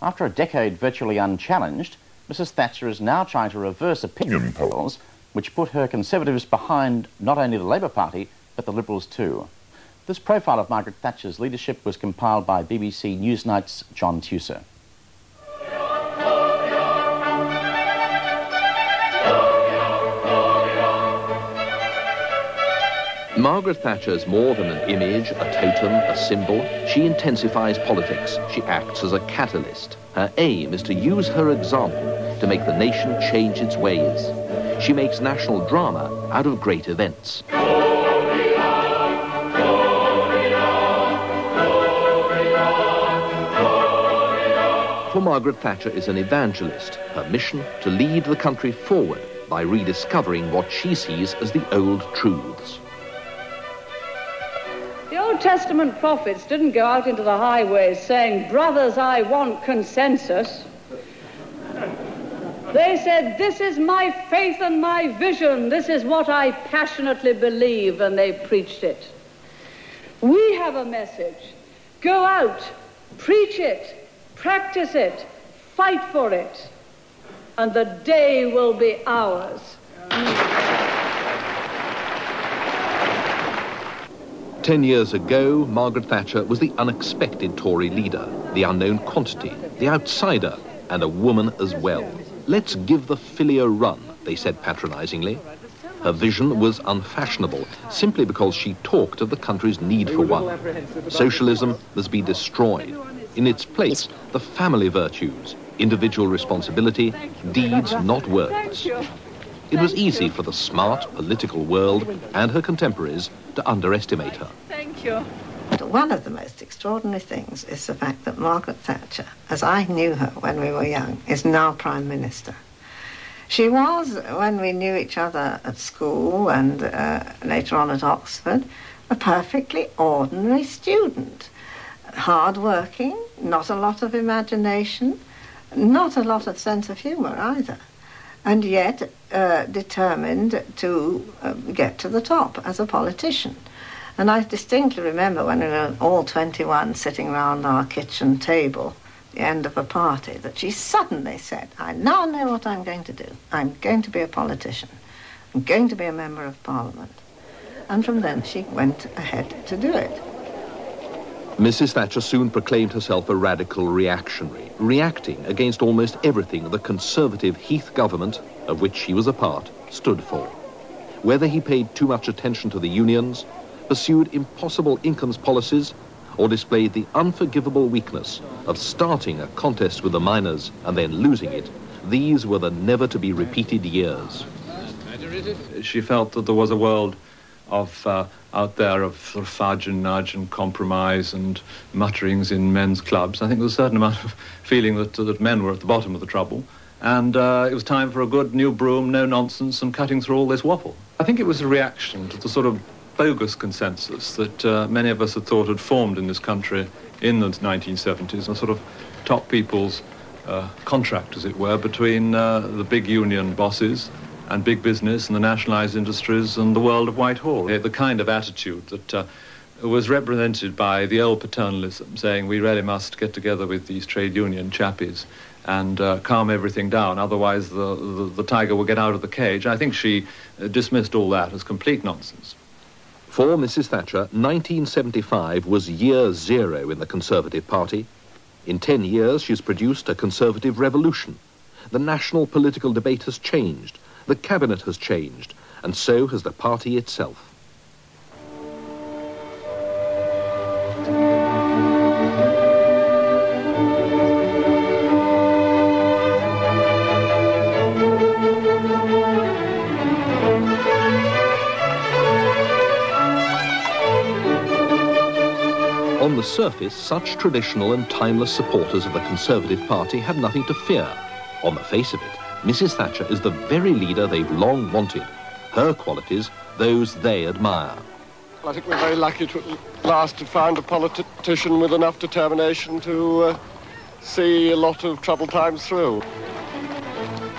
After a decade virtually unchallenged, Mrs Thatcher is now trying to reverse opinion mm-hmm. polls, which put her Conservatives behind not only the Labour Party, but the Liberals too. This profile of Margaret Thatcher's leadership was compiled by BBC Newsnight's John Tusa. Margaret Thatcher's more than an image, a totem, a symbol. She intensifies politics. She acts as a catalyst. Her aim is to use her example to make the nation change its ways. She makes national drama out of great events. For Margaret Thatcher is an evangelist, her mission to lead the country forward by rediscovering what she sees as the old truths. Old Testament prophets didn't go out into the highways saying, Brothers, I want consensus. They said, This is my faith and my vision. This is what I passionately believe, and they preached it. We have a message. Go out, preach it, practice it, fight for it, and the day will be ours. Ten years ago, Margaret Thatcher was the unexpected Tory leader, the unknown quantity, the outsider, and a woman as well. Let's give the filly a run, they said patronisingly. Her vision was unfashionable, simply because she talked of the country's need for one. Socialism must be destroyed. In its place, the family virtues, individual responsibility, deeds, not words. It was easy for the smart political world and her contemporaries to underestimate her. Thank you. One of the most extraordinary things is the fact that Margaret Thatcher, as I knew her when we were young, is now Prime Minister. She was, when we knew each other at school and uh, later on at Oxford, a perfectly ordinary student. Hard working, not a lot of imagination, not a lot of sense of humour either and yet uh, determined to uh, get to the top as a politician. And I distinctly remember when we were all 21 sitting round our kitchen table, the end of a party, that she suddenly said, I now know what I'm going to do. I'm going to be a politician. I'm going to be a member of parliament. And from then she went ahead to do it. Mrs. Thatcher soon proclaimed herself a radical reactionary, reacting against almost everything the conservative Heath government, of which she was a part, stood for. Whether he paid too much attention to the unions, pursued impossible incomes policies, or displayed the unforgivable weakness of starting a contest with the miners and then losing it, these were the never-to-be-repeated years. She felt that there was a world of uh, out there of sort of fudge and nudge and compromise and mutterings in men's clubs. I think there was a certain amount of feeling that, uh, that men were at the bottom of the trouble. And uh, it was time for a good new broom, no nonsense, and cutting through all this waffle. I think it was a reaction to the sort of bogus consensus that uh, many of us had thought had formed in this country in the 1970s, a sort of top people's uh, contract, as it were, between uh, the big union bosses and big business and the nationalised industries and the world of Whitehall. The kind of attitude that uh, was represented by the old paternalism, saying we really must get together with these trade union chappies and uh, calm everything down, otherwise the, the, the, tiger will get out of the cage. I think she uh, dismissed all that as complete nonsense. For Mrs. Thatcher, 1975 was year zero in the Conservative Party. In 10 years, she's produced a Conservative revolution. The national political debate has changed. The cabinet has changed, and so has the party itself. On the surface, such traditional and timeless supporters of the Conservative Party had nothing to fear. On the face of it, Mrs. Thatcher is the very leader they've long wanted. Her qualities, those they admire. I think we're very lucky to at last have found a politician with enough determination to uh, see a lot of troubled times through.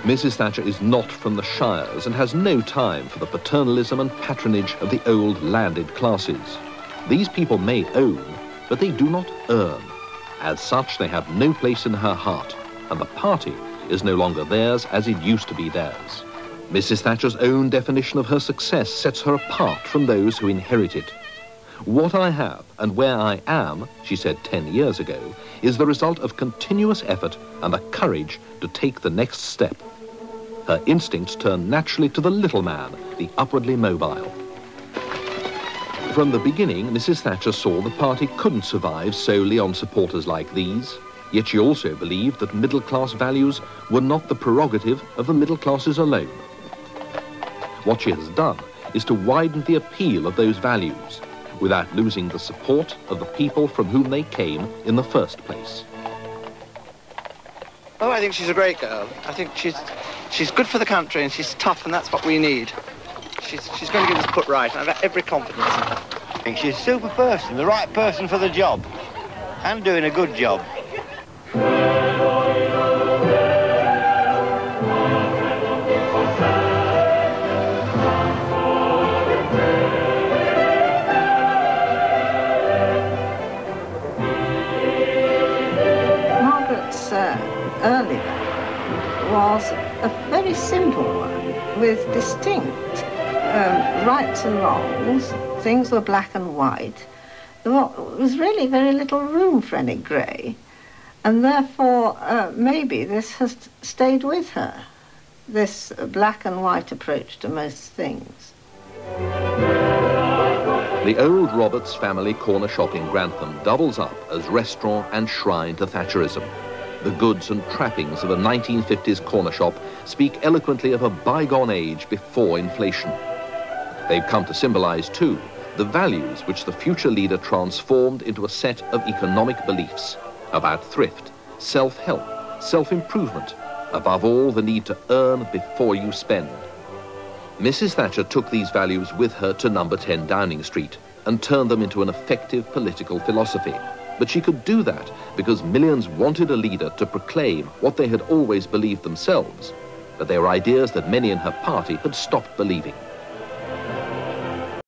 Mrs. Thatcher is not from the Shires and has no time for the paternalism and patronage of the old landed classes. These people may own, but they do not earn. As such, they have no place in her heart, and the party is no longer theirs as it used to be theirs. Mrs. Thatcher's own definition of her success sets her apart from those who inherit it. What I have and where I am, she said 10 years ago, is the result of continuous effort and the courage to take the next step. Her instincts turn naturally to the little man, the upwardly mobile. From the beginning, Mrs. Thatcher saw the party couldn't survive solely on supporters like these. Yet she also believed that middle-class values were not the prerogative of the middle classes alone. What she has done is to widen the appeal of those values without losing the support of the people from whom they came in the first place. Oh, I think she's a great girl. I think she's she's good for the country and she's tough and that's what we need. She's, she's going to get us put right and I've got every confidence in her. I think she's a super person, the right person for the job and doing a good job. Uh, early was a very simple one with distinct um, rights and wrongs. Things were black and white. There was really very little room for any grey. And therefore, uh, maybe this has stayed with her, this black and white approach to most things. The old Roberts family corner shop in Grantham doubles up as restaurant and shrine to Thatcherism. The goods and trappings of a 1950s corner shop speak eloquently of a bygone age before inflation. They've come to symbolize, too, the values which the future leader transformed into a set of economic beliefs about thrift, self-help, self-improvement, above all the need to earn before you spend. Mrs. Thatcher took these values with her to number 10 Downing Street and turned them into an effective political philosophy. But she could do that because millions wanted a leader to proclaim what they had always believed themselves, but they were ideas that many in her party had stopped believing.